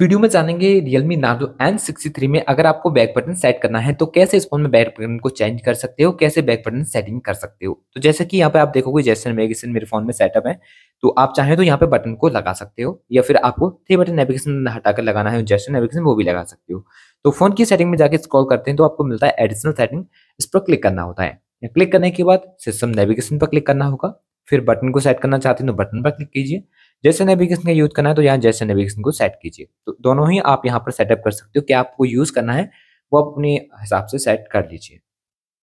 Video में जानेंगे Realme Narzo N63 में अगर आपको बैक बटन सेट करना है तो कैसे इस फ़ोन में बैक बटन को चेंज कर सकते हो, कैसे बैक बटन सेटिंग कर सकते हो? तो जैसे कि यहाँ पे आप देखोगे, जैसे नेविगेशन मेरे फ़ोन में सेटअप है तो आप चाहें तो यहाँ पे बटन को लगा सकते हो, या फिर आपको थ्री बटन नेविगेशन हटाकर लगाना है जैसे नेविगेशन वो भी लगा सकते हो। तो फ़ोन की सेटिंग में जाके स्क्रॉल करते हैं तो आपको मिलता है एडिशनल सेटिंग इस पर क्लिक करना होता है। क्लिक करने के बाद सिस्टम नेविगेशन पर क्लिक करना होगा, फिर बटन को सेट करना चाहते हैं तो बटन पर क्लिक कीजिए। जैसे नेविगेशन का यूज़ करना है तो यहाँ जैसे नेविगेशन को सेट कीजिए। तो दोनों ही आप यहाँ पर सेटअप कर सकते हो। क्या आपको यूज़ करना है, वो अपने हिसाब से सेट कर लीजिए।